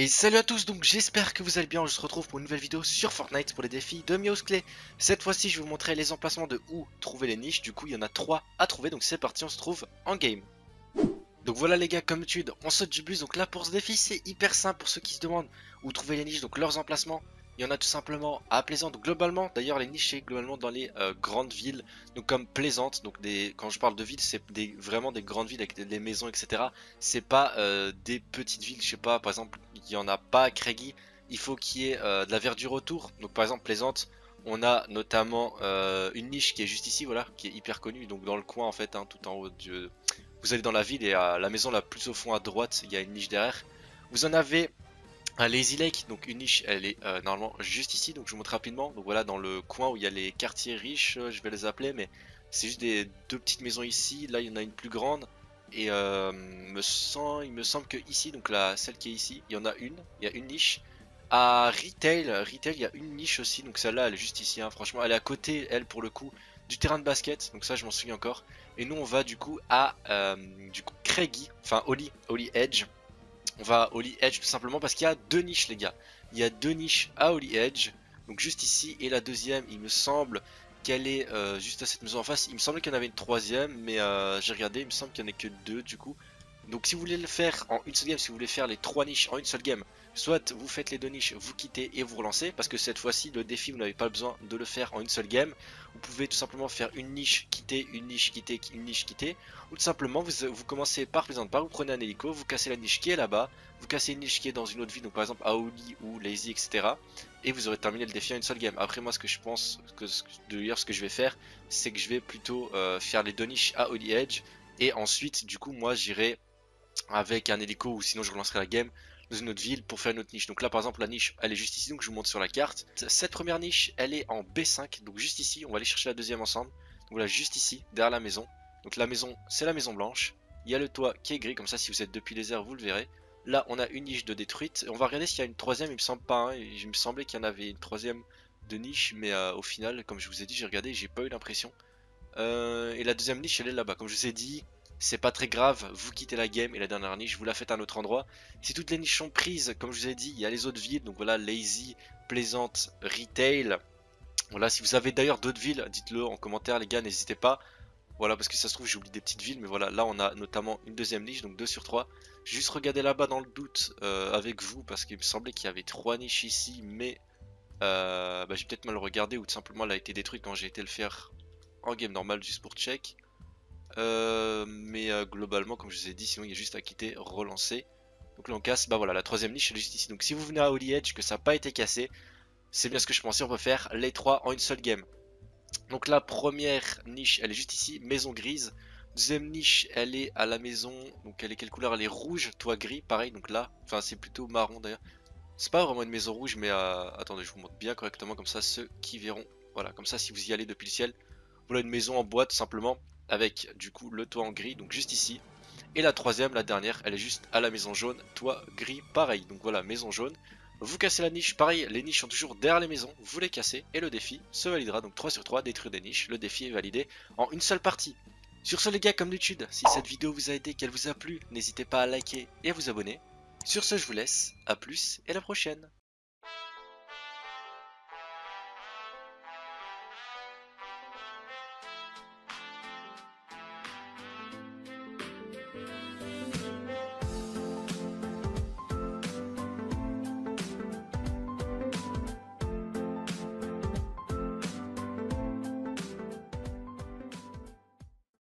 Et salut à tous, donc j'espère que vous allez bien, on se retrouve pour une nouvelle vidéo sur Fortnite pour les défis de Mios Clay. Cette fois-ci je vais vous montrer les emplacements de où trouver les niches, du coup il y en a 3 à trouver, donc c'est parti, on se trouve en game. Donc voilà les gars, comme d'habitude, on saute du bus, donc là pour ce défi c'est hyper simple pour ceux qui se demandent où trouver les niches, donc leurs emplacements. Il y en a tout simplement à Plaisante. Globalement, d'ailleurs, les niches, c'est globalement dans les euh, grandes villes. Donc comme Plaisante, donc quand je parle de villes, c'est des, vraiment des grandes villes avec des, maisons, etc. C'est pas euh, des petites villes, je sais pas, par exemple, il y en a pas à Craigie. Il faut qu'il y ait euh, de la verdure autour. Donc par exemple, Plaisante, on a notamment une niche qui est juste ici, voilà, qui est hyper connue. Donc dans le coin, en fait, hein, tout en haut de... Vous allez dans la ville et à la maison la plus au fond à droite, il y a une niche derrière. Vous en avez un Lazy Lake, donc une niche, elle est euh, normalement juste ici, donc je vous montre rapidement. Donc voilà, dans le coin où il y a les quartiers riches, euh, je vais les appeler, mais c'est juste des deux petites maisons ici. Là, il y en a une plus grande. Et euh, me il me semble que ici, donc là, celle qui est ici, il y en a une, il y a une niche. À Retail, Retail, il y a une niche aussi, donc celle-là, elle est juste ici. Hein. Franchement, elle est à côté, elle, pour le coup, du terrain de basket, donc ça, je m'en souviens encore. Et nous, on va du coup à du coup Craigie, enfin Oli, Oli Edge. On va à Holy Edge tout simplement parce qu'il y a deux niches les gars. Il y a deux niches à Holy Edge. Donc juste ici et la deuxième il me semble qu'elle est euh, juste à cette maison en face. Il me semblait qu'il y en avait une troisième mais euh, j'ai regardé il me semble qu'il n'y en a que deux du coup. Donc si vous voulez le faire en une seule game, si vous voulez faire les trois niches en une seule game, soit vous faites les deux niches, vous quittez et vous relancez, parce que cette fois-ci le défi vous n'avez pas besoin de le faire en une seule game. Vous pouvez tout simplement faire une niche, quitter, une niche, quitter, une niche, quitter, ou tout simplement vous, vous commencez par plaisante part, vous prenez un hélico, vous cassez la niche qui est là-bas, vous cassez une niche qui est dans une autre ville, donc par exemple Aoli ou Lazy, etc. Et vous aurez terminé le défi en une seule game. Après moi ce que je pense, d'ailleurs ce que je vais faire, c'est que je vais plutôt euh, faire les deux niches à Holy Edge, et ensuite du coup moi j'irai avec un hélico ou sinon je relancerai la game dans une autre ville pour faire une autre niche. Donc là par exemple la niche elle est juste ici donc je vous montre sur la carte. Cette première niche elle est en B5 donc juste ici on va aller chercher la deuxième ensemble. Donc voilà juste ici derrière la maison. Donc la maison c'est la maison blanche. Il y a le toit qui est gris comme ça si vous êtes depuis les airs vous le verrez. Là on a une niche de détruite. On va regarder s'il y a une troisième il me semble pas. Hein. Il me semblait qu'il y en avait une troisième de niche mais euh, au final comme je vous ai dit j'ai regardé j'ai pas eu l'impression. Euh, et la deuxième niche elle est là-bas comme je vous ai dit c'est pas très grave, vous quittez la game et la dernière niche, vous la faites à un autre endroit. Si toutes les niches sont prises, comme je vous ai dit, il y a les autres villes, donc voilà, Lazy, Plaisante, Retail. Voilà, si vous avez d'ailleurs d'autres villes, dites-le en commentaire les gars, n'hésitez pas. Voilà, parce que ça se trouve, j'ai oublié des petites villes, mais voilà, là on a notamment une deuxième niche, donc 2 sur 3. J'ai juste regardé là-bas dans le doute euh, avec vous, parce qu'il me semblait qu'il y avait 3 niches ici, mais euh, bah, j'ai peut-être mal regardé, ou tout simplement elle a été détruite quand j'ai été le faire en game normal, juste pour check. Euh, mais euh, globalement, comme je vous ai dit, sinon il y a juste à quitter, relancer. Donc là on casse, bah voilà, la troisième niche est juste ici. Donc si vous venez à Holy Edge, que ça n'a pas été cassé, c'est bien ce que je pensais, on peut faire les trois en une seule game. Donc la première niche, elle est juste ici, maison grise. Deuxième niche, elle est à la maison, donc elle est quelle couleur? Elle est rouge, toit gris, pareil, donc là, enfin c'est plutôt marron d'ailleurs. C'est pas vraiment une maison rouge, mais euh, attendez, je vous montre bien correctement, comme ça ceux qui verront, voilà, comme ça si vous y allez depuis le ciel, voilà une maison en bois tout simplement avec du coup le toit en gris, donc juste ici. Et la troisième, la dernière, elle est juste à la maison jaune, toit gris, pareil. Donc voilà, maison jaune. Vous cassez la niche, pareil, les niches sont toujours derrière les maisons, vous les cassez, et le défi se validera. Donc 3 sur 3, détruire des niches, le défi est validé en une seule partie. Sur ce les gars, comme d'habitude, si cette vidéo vous a aidé, qu'elle vous a plu, n'hésitez pas à liker et à vous abonner. Sur ce, je vous laisse, à plus et à la prochaine